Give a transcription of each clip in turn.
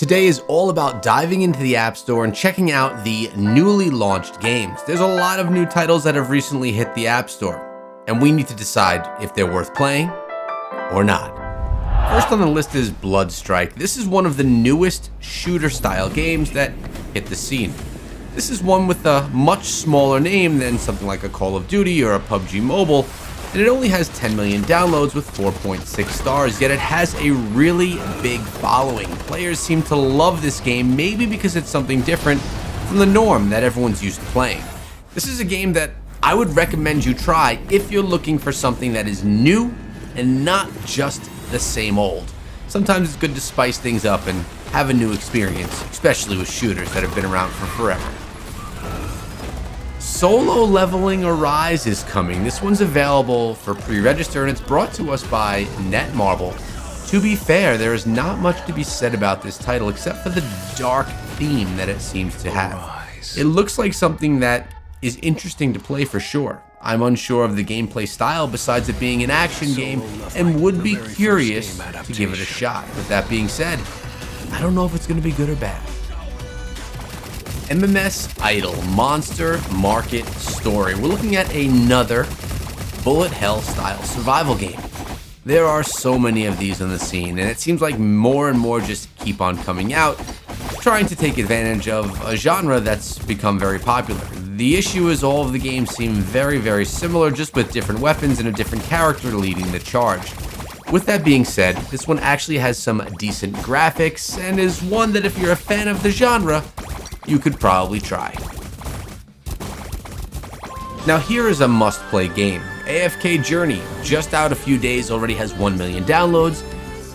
Today is all about diving into the App Store and checking out the newly launched games. There's a lot of new titles that have recently hit the App Store, and we need to decide if they're worth playing or not. First on the list is Bloodstrike. This is one of the newest shooter style games that hit the scene. This is one with a much smaller name than something like a Call of Duty or a PUBG Mobile, and it only has 10 million downloads with 4.6 stars, yet it has a really big following. Players seem to love this game, maybe because it's something different from the norm that everyone's used to playing. This is a game that I would recommend you try if you're looking for something that is new and not just the same old. Sometimes it's good to spice things up and have a new experience, especially with shooters that have been around for forever. Solo Leveling Arise is coming. This one's available for pre-register and it's brought to us by Netmarble. To be fair, there is not much to be said about this title except for the dark theme that it seems to have. It looks like something that is interesting to play for sure. I'm unsure of the gameplay style besides it being an action game and would be curious to give it a shot. With that being said, I don't know if it's going to be good or bad. MMS Idle Monster Market Story. We're looking at another bullet hell style survival game. There are so many of these on the scene, and it seems like more and more just keep on coming out, trying to take advantage of a genre that's become very popular. The issue is all of the games seem very, very similar, just with different weapons and a different character leading the charge. With that being said, this one actually has some decent graphics, and is one that if you're a fan of the genre, you could probably try. Now here is a must-play game. AFK Journey, just out a few days, already has 1 million downloads,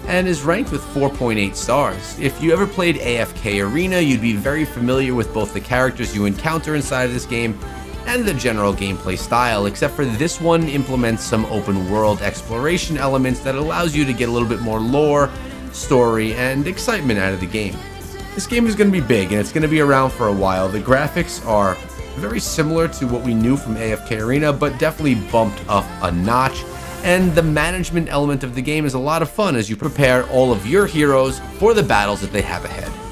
and is ranked with 4.8 stars. If you ever played AFK Arena, you'd be very familiar with both the characters you encounter inside of this game and the general gameplay style, except for this one implements some open world exploration elements that allows you to get a little bit more lore, story, and excitement out of the game. This game is going to be big and it's going to be around for a while. The graphics are very similar to what we knew from AFK Arena, but definitely bumped up a notch. And the management element of the game is a lot of fun as you prepare all of your heroes for the battles that they have ahead.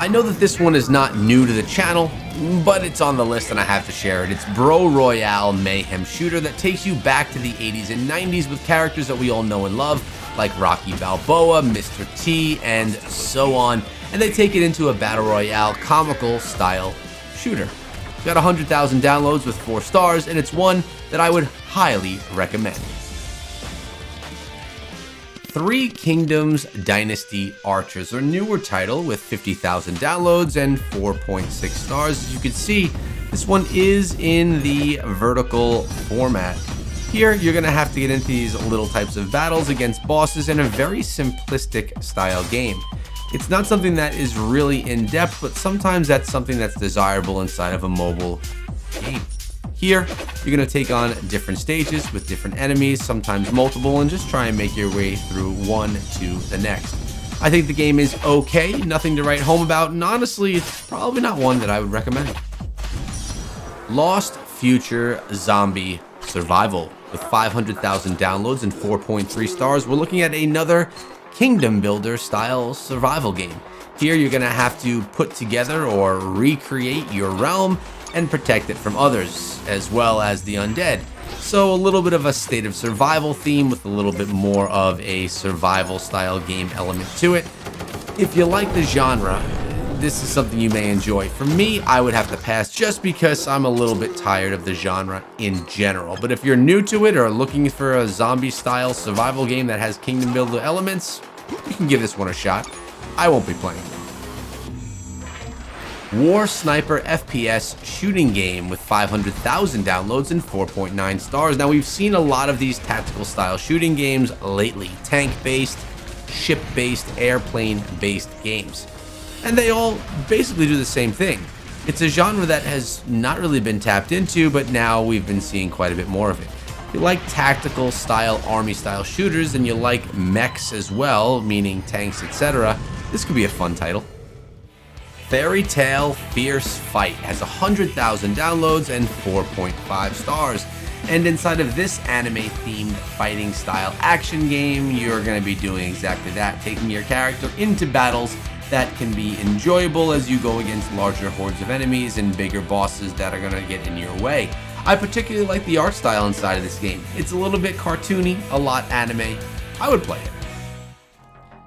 I know that this one is not new to the channel, but it's on the list and I have to share it. It's Bro Royale Mayhem Shooter that takes you back to the 80s and 90s with characters that we all know and love, like Rocky Balboa, Mr. T, and so on. And they take it into a Battle Royale comical style shooter. It's got 100,000 downloads with 4 stars, and it's one that I would highly recommend. Three Kingdoms Dynasty Archers, a newer title with 50,000 downloads and 4.6 stars. As you can see, this one is in the vertical format. Here, you're to have to get into these little types of battles against bosses in a very simplistic style game. It's not something that is really in-depth, but sometimes that's something that's desirable inside of a mobile. Here, you're to take on different stages with different enemies, sometimes multiple, and just try and make your way through one to the next. I think the game is okay, nothing to write home about, and honestly, it's probably not one that I would recommend. Lost Future Zombie Survival. With 500,000 downloads and 4.3 stars, we're looking at another kingdom builder style survival game. Here you're to have to put together or recreate your realm and protect it from others, as well as the undead. So a little bit of a state of survival theme with a little bit more of a survival style game element to it. If you like the genre, this is something you may enjoy. For me, I would have to pass just because I'm a little bit tired of the genre in general. But if you're new to it or looking for a zombie style survival game that has kingdom builder elements, you can give this one a shot. I won't be playing. War Sniper FPS shooting game with 500,000 downloads and 4.9 stars. Now we've seen a lot of these tactical style shooting games lately. Tank based, ship based, airplane based games. And they all basically do the same thing. It's a genre that has not really been tapped into, but now we've been seeing quite a bit more of it. If you like tactical style, army style shooters, and you like mechs as well, meaning tanks, etc., this could be a fun title. Fairy Tail Fierce Fight has 100,000 downloads and 4.5 stars. And inside of this anime themed fighting style action game, you're going to be doing exactly that, taking your character into battles that can be enjoyable as you go against larger hordes of enemies and bigger bosses that are going to get in your way. I particularly like the art style inside of this game. It's a little bit cartoony, a lot anime. I would play it.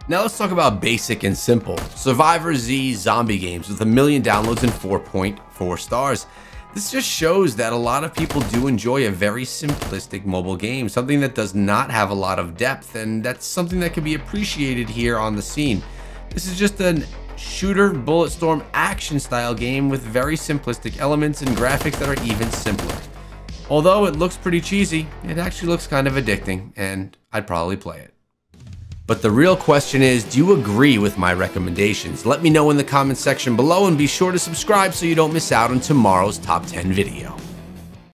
Now let's talk about basic and simple. Survivor Z zombie games with a million downloads and 4.4 stars. This just shows that a lot of people do enjoy a very simplistic mobile game, something that does not have a lot of depth, and that's something that can be appreciated here on the scene. This is just a shooter Bulletstorm action style game with very simplistic elements and graphics that are even simpler. Although it looks pretty cheesy, it actually looks kind of addicting, and I'd probably play it. But the real question is, do you agree with my recommendations? Let me know in the comments section below and be sure to subscribe so you don't miss out on tomorrow's top 10 video.